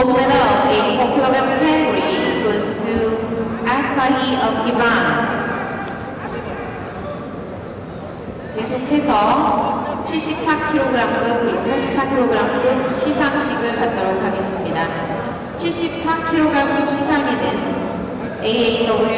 Gold medal of 84 kilograms category goes to Al-Kahi of Iran. 계속해서 74kg급 그리고 84kg급 시상식을 갖도록 하겠습니다. 74kg급 시상에는 AAW